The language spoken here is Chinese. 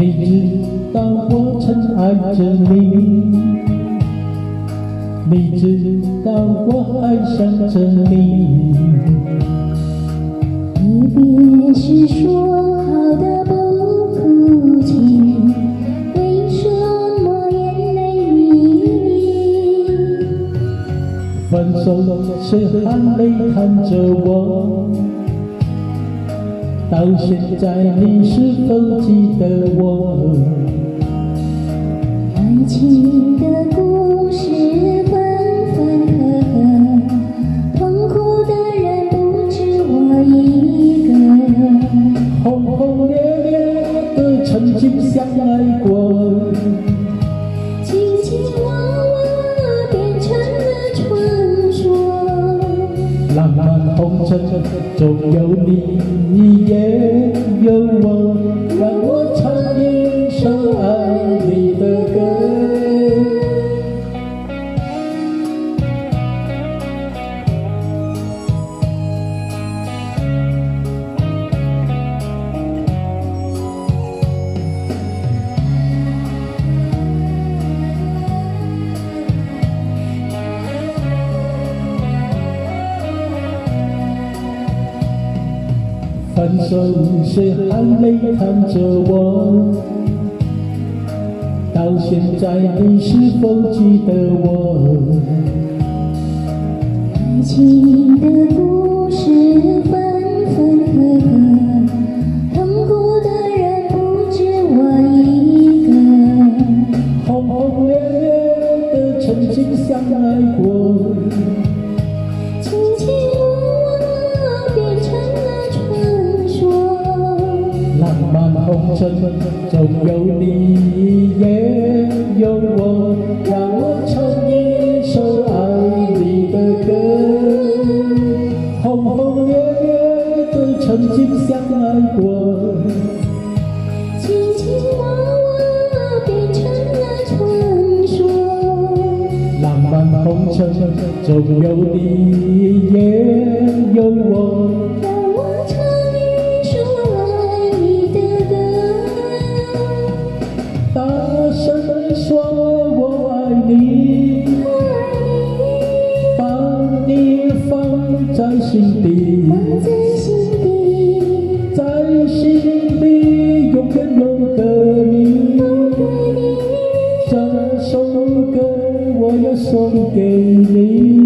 你知道我曾爱着你，你知道我爱上着你。离别时说好的不哭泣，为什么眼泪迷离？分手时含泪看着我，到现在你是否记得我？爱情的故事分分合合，痛苦的人不止我一个。轰轰烈烈的曾经相爱过，红尘中有你也有我，让我分手时含泪看着我，到现在你是否记得我？爱情的漫红尘总有你也有我，让我唱一首爱你的歌。轰轰烈烈的曾经相爱过。卿卿我我变成了传说。在心底，放在心底，在心底永远有个你。这首歌我要送给你。